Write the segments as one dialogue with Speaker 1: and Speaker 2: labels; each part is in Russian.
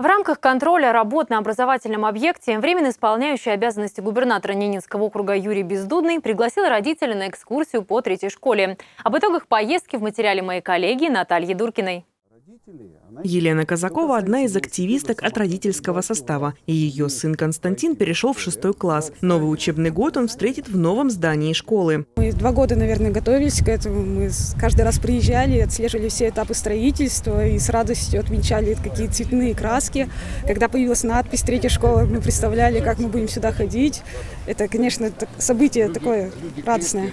Speaker 1: В рамках контроля работ на образовательном объекте временно исполняющий обязанности губернатора Ненецкого округа Юрий Бездудный пригласил родителей на экскурсию по третьей школе. Об итогах поездки в материале моей коллеги Натальи Дуркиной.
Speaker 2: Елена Казакова – одна из активисток от родительского состава. И ее сын Константин перешел в шестой класс. Новый учебный год он встретит в новом здании школы.
Speaker 3: Мы два года, наверное, готовились к этому. Мы каждый раз приезжали, отслеживали все этапы строительства и с радостью отмечали какие цветные краски. Когда появилась надпись «Третья школа», мы представляли, как мы будем сюда ходить. Это, конечно, событие такое радостное.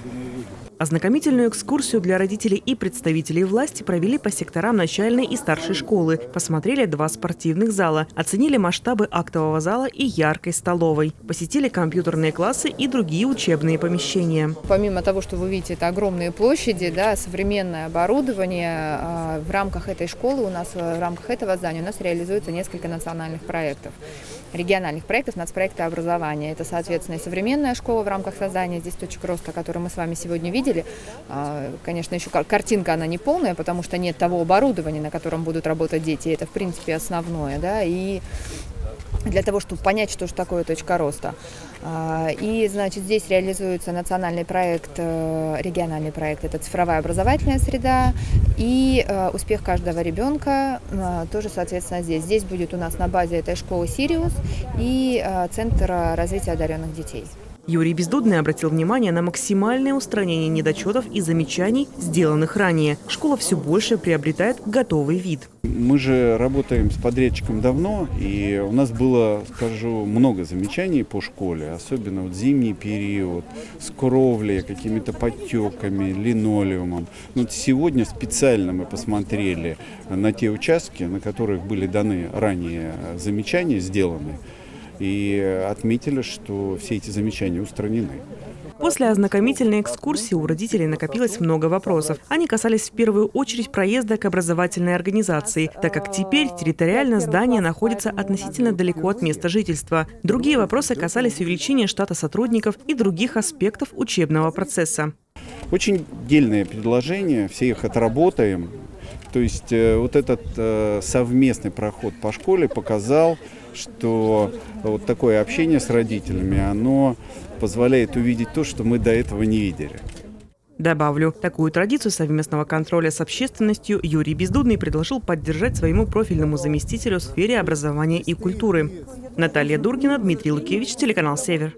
Speaker 2: Ознакомительную экскурсию для родителей и представителей власти провели по секторам начальной и старшей школы. Посмотрели два спортивных зала, оценили масштабы актового зала и яркой столовой. Посетили компьютерные классы и другие учебные помещения.
Speaker 4: Помимо того, что вы видите, это огромные площади, да, современное оборудование, а, в рамках этой школы у нас, в рамках этого здания у нас реализуется несколько национальных проектов региональных проектов, нацпроекта образования. Это, соответственно, современная школа в рамках создания здесь точек роста, которую мы с вами сегодня видели. А, конечно, еще картинка, она не полная, потому что нет того оборудования, на котором будут работать дети. Это, в принципе, основное. Да? И для того, чтобы понять, что же такое точка роста. А, и, значит, здесь реализуется национальный проект, э, региональный проект, это цифровая образовательная среда, и э, успех каждого ребенка э, тоже, соответственно, здесь. Здесь будет у нас на базе этой школы «Сириус» и Центр развития одаренных детей.
Speaker 2: Юрий Бездудный обратил внимание на максимальное устранение недочетов и замечаний, сделанных ранее. Школа все больше приобретает готовый вид.
Speaker 5: Мы же работаем с подрядчиком давно, и у нас было, скажу, много замечаний по школе, особенно вот зимний период, с кровлей, какими-то подтеками, линолеумом. Но сегодня специально мы посмотрели на те участки, на которых были даны ранее замечания, сделаны, и отметили, что все эти замечания устранены.
Speaker 2: После ознакомительной экскурсии у родителей накопилось много вопросов. Они касались в первую очередь проезда к образовательной организации, так как теперь территориально здание находится относительно далеко от места жительства. Другие вопросы касались увеличения штата сотрудников и других аспектов учебного процесса.
Speaker 5: Очень дельные предложения, все их отработаем. То есть э, вот этот э, совместный проход по школе показал, что вот такое общение с родителями, оно позволяет увидеть то, что мы до этого не видели.
Speaker 2: Добавлю, такую традицию совместного контроля с общественностью Юрий Бездудный предложил поддержать своему профильному заместителю в сфере образования и культуры. Наталья Дургина, Дмитрий Лукевич, телеканал «Север».